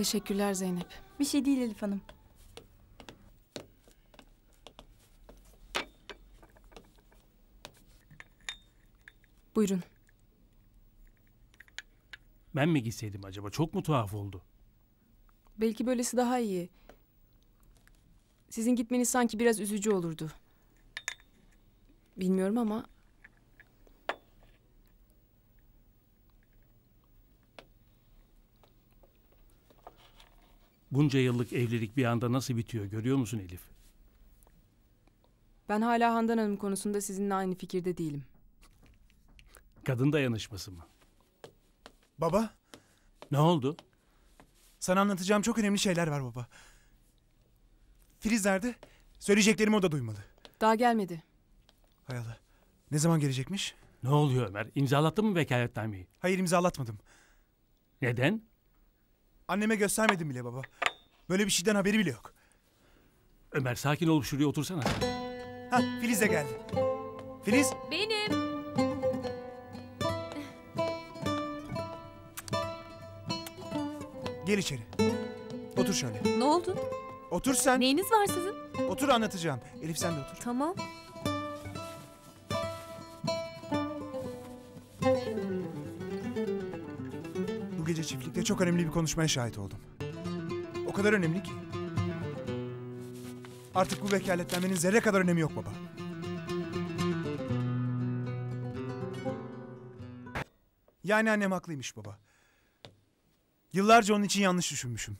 Teşekkürler Zeynep. Bir şey değil Elif Hanım. Buyurun. Ben mi gitseydim acaba? Çok mu tuhaf oldu? Belki böylesi daha iyi. Sizin gitmeniz sanki biraz üzücü olurdu. Bilmiyorum ama Bunca yıllık evlilik bir anda nasıl bitiyor görüyor musun Elif? ben hala Handan Hanım konusunda sizinle aynı fikirde değilim. Kadın dayanışması mı? Baba, Ne oldu? sana anlatacağım çok önemli şeyler var baba. Filiz nerede? Söyleyeceklerimi o da duymalı. Daha gelmedi. Hay Allah. Ne zaman gelecekmiş? Ne oluyor Ömer? İmzalattın mı vekaletnameyi? Hayır imzalatmadım. Neden? Anneme göstermedim bile baba. Böyle bir şeyden haberi bile yok. Ömer sakin olup şuraya otursana. Ha Filiz de geldi. Filiz, Benim. gel içeri. Otur şöyle. Ne oldu? Otur sen. Neyiniz var sizin? Otur anlatacağım. Elif sen de otur. Tamam. Gece çiftlikte çok önemli bir konuşmaya şahit oldum. O kadar önemli ki. Artık bu vekaletlenmenin zerre kadar önemi yok baba. Yani annem haklıymış baba. Yıllarca onun için yanlış düşünmüşüm.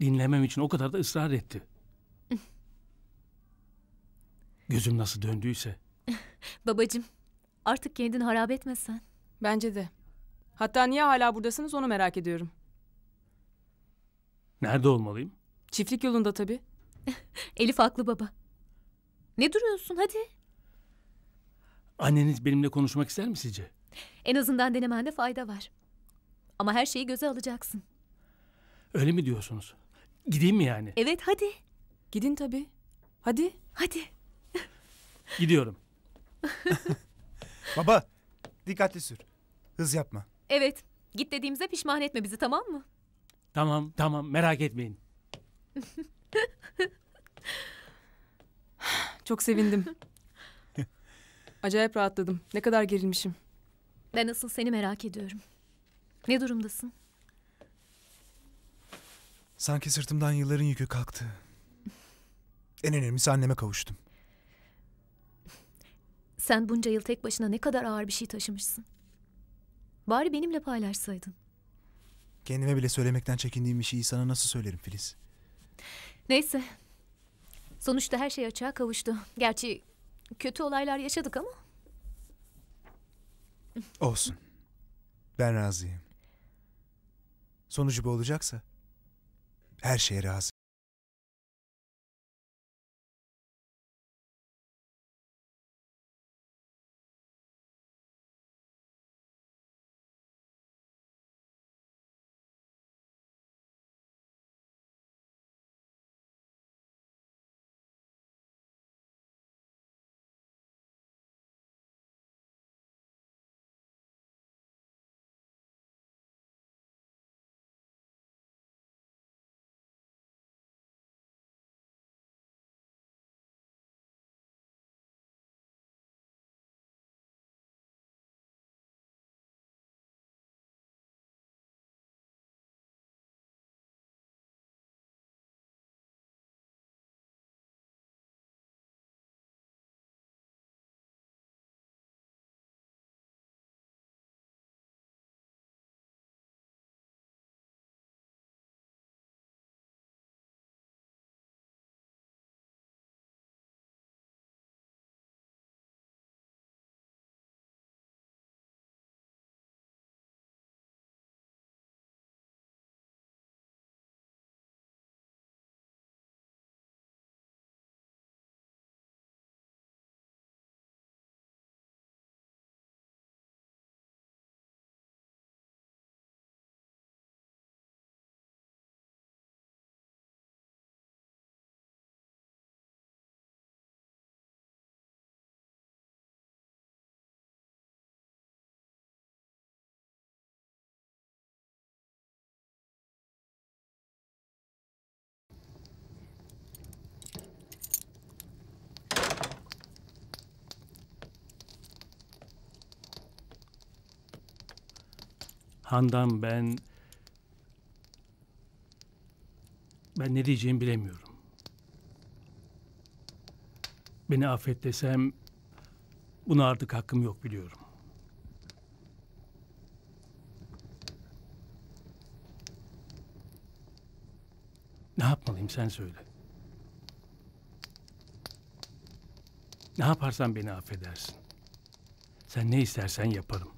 Dinlemem için o kadar da ısrar etti. Gözüm nasıl döndüyse. Babacım, artık kendini harap etmesen. Bence de. Hatta niye hala buradasınız onu merak ediyorum. Nerede olmalıyım? Çiftlik yolunda tabii. Elif haklı baba. Ne duruyorsun hadi. Anneniz benimle konuşmak ister mi sizce? En azından denemende fayda var. Ama her şeyi göze alacaksın. Öyle mi diyorsunuz? Gideyim mi yani? Evet hadi. Gidin tabii. Hadi. Hadi. Gidiyorum. Baba, dikkatli sür. Hız yapma. Evet. Git dediğimize pişman etme bizi tamam mı? Tamam tamam merak etmeyin. Çok sevindim. Acayip rahatladım. Ne kadar gerilmişim. Ben asıl seni merak ediyorum. Ne durumdasın? Sanki sırtımdan yılların yükü kalktı. En önemlisi anneme kavuştum. Sen bunca yıl tek başına ne kadar ağır bir şey taşımışsın. Bari benimle paylaşsaydın. Kendime bile söylemekten çekindiğim bir şeyi sana nasıl söylerim Filiz? Neyse. Sonuçta her şey açığa kavuştu. Gerçi kötü olaylar yaşadık ama. Olsun. Ben razıyım. Sonucu bu olacaksa her şeye razı. Handan ben... Ben ne diyeceğimi bilemiyorum. Beni affet desem... Buna artık hakkım yok biliyorum. Ne yapmalıyım sen söyle. Ne yaparsan beni affedersin. Sen ne istersen yaparım.